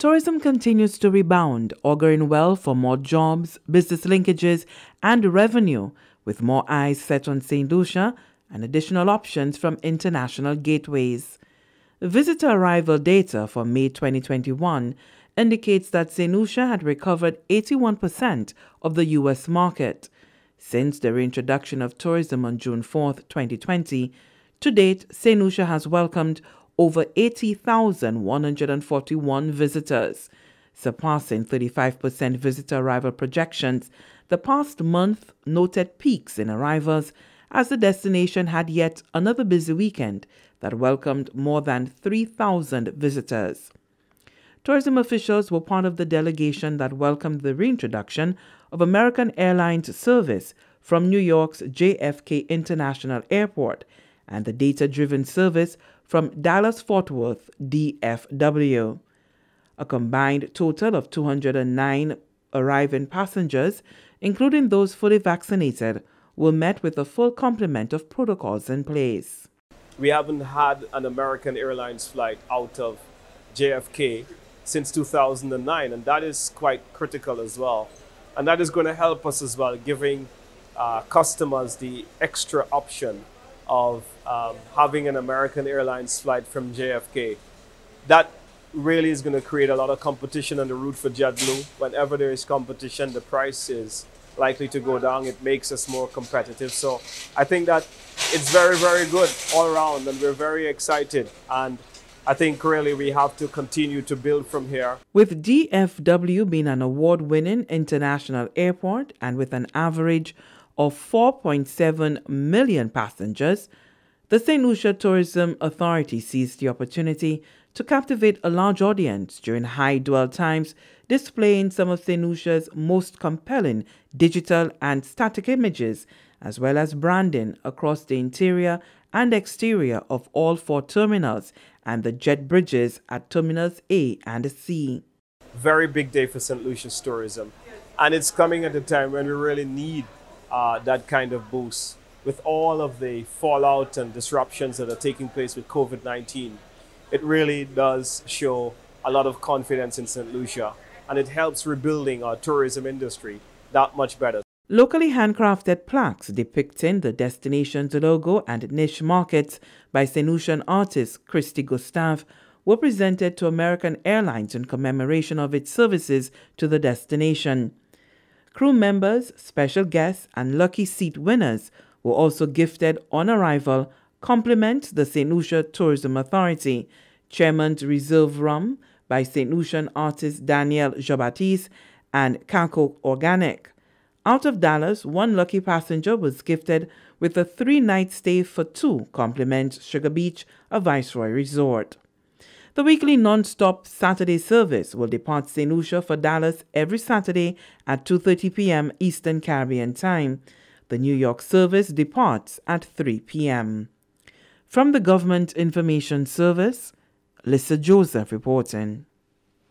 Tourism continues to rebound, auguring well for more jobs, business linkages, and revenue, with more eyes set on St. Lucia and additional options from international gateways. Visitor arrival data for May 2021 indicates that St. Lucia had recovered 81% of the U.S. market. Since the reintroduction of tourism on June 4, 2020, to date, St. Lucia has welcomed over 80,141 visitors, surpassing 35% visitor arrival projections. The past month noted peaks in arrivals as the destination had yet another busy weekend that welcomed more than 3,000 visitors. Tourism officials were part of the delegation that welcomed the reintroduction of American Airlines service from New York's JFK International Airport and the data driven service from Dallas Fort Worth DFW. A combined total of 209 arriving passengers, including those fully vaccinated, were met with a full complement of protocols in place. We haven't had an American Airlines flight out of JFK since 2009, and that is quite critical as well. And that is going to help us as well, giving uh, customers the extra option of um, having an American Airlines flight from JFK. That really is going to create a lot of competition on the route for JetBlue. Whenever there is competition, the price is likely to go down. It makes us more competitive. So I think that it's very, very good all around, and we're very excited. And I think really we have to continue to build from here. With DFW being an award winning international airport and with an average of 4.7 million passengers, the St. Lucia Tourism Authority seized the opportunity to captivate a large audience during high dwell times, displaying some of St. Lucia's most compelling digital and static images, as well as branding across the interior and exterior of all four terminals and the jet bridges at Terminals A and C. Very big day for St. Lucia's tourism. And it's coming at a time when we really need uh, that kind of boost with all of the fallout and disruptions that are taking place with COVID 19. It really does show a lot of confidence in St. Lucia and it helps rebuilding our tourism industry that much better. Locally handcrafted plaques depicting the destination's logo and niche markets by St. Lucian artist Christy Gustave were presented to American Airlines in commemoration of its services to the destination. Crew members, special guests, and lucky seat winners were also gifted on arrival compliments the St. Lucia Tourism Authority, Chairman's Reserve Rum by St. Lucian artist Daniel Jabatis and Kako Organic. Out of Dallas, one lucky passenger was gifted with a three night stay for two compliments Sugar Beach, a Viceroy resort. The weekly non-stop Saturday service will depart St. Lucia for Dallas every Saturday at 2.30 p.m. Eastern Caribbean Time. The New York service departs at 3 p.m. From the Government Information Service, Lisa Joseph reporting.